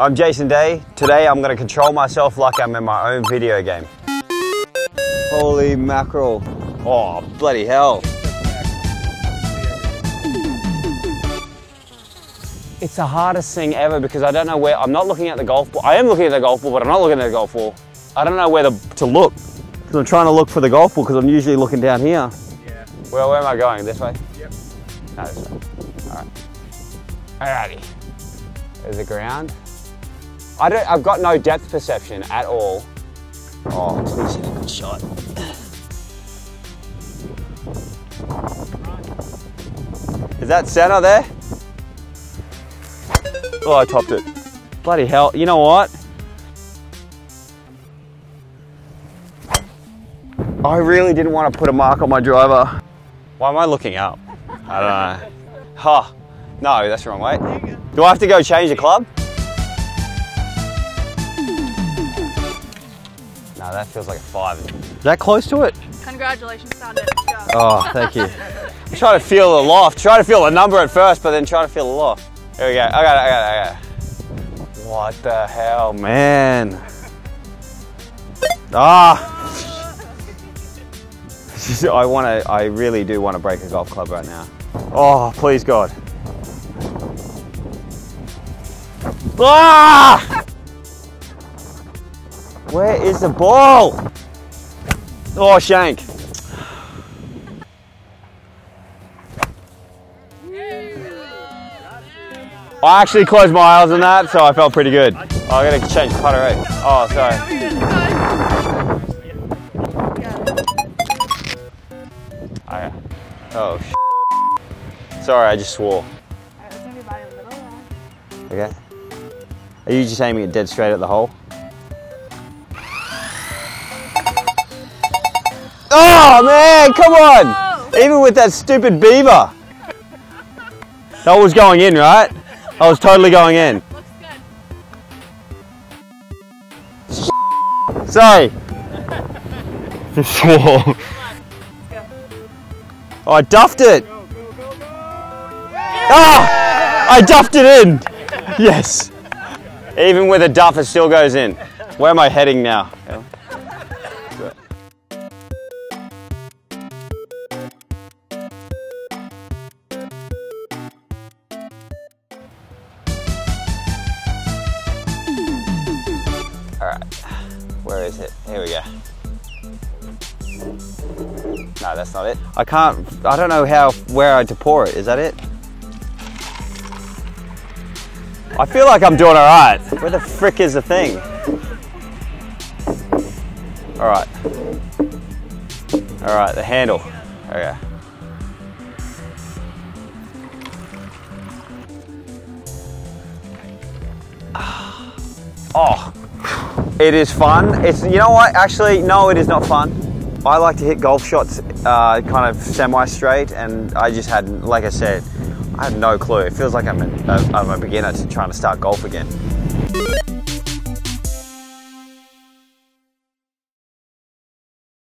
I'm Jason Day. Today I'm gonna control myself like I'm in my own video game. Holy mackerel. Oh, bloody hell. It's the hardest thing ever because I don't know where, I'm not looking at the golf ball. I am looking at the golf ball, but I'm not looking at the golf ball. I don't know where to, to look because I'm trying to look for the golf ball because I'm usually looking down here. Yeah. Well, where am I going? This way? Yep. No, this way. All right. Alrighty. There's the ground. I don't, I've got no depth perception at all. Oh, it's least a good shot. Is that center there? Oh, I topped it. Bloody hell. You know what? I really didn't want to put a mark on my driver. Why am I looking up? I don't know. Huh. No, that's the wrong way. Do I have to go change the club? That feels like a five. Is that close to it? Congratulations, found it. Oh, thank you. I'm trying to feel the loft. Try to feel the number at first, but then try to feel the loft. Here we go. I got it, I got it, I got it. What the hell, man? Ah! I want to, I really do want to break a golf club right now. Oh, please God. Ah! Where is the ball? Oh, shank. I actually closed my eyes on that, so I felt pretty good. Oh, I gotta change putter rate. Oh, sorry. Oh, sh- Sorry, I just swore. Okay. Are you just aiming it dead straight at the hole? Oh man, come on! Even with that stupid beaver. That was going in, right? I was totally going in. Looks good. Sorry. Swore. Oh, I duffed it. Ah! I duffed it in. Yes. Even with a duff, it still goes in. Where am I heading now? All right, where is it? Here we go. No, that's not it. I can't, I don't know how, where I to pour it. Is that it? I feel like I'm doing all right. Where the frick is the thing? All right. All right, the handle. Okay. Ah. Oh, it is fun. It's you know what? Actually, no, it is not fun. I like to hit golf shots uh, kind of semi-straight, and I just had, like I said, I have no clue. It feels like I'm a, I'm a beginner to trying to start golf again.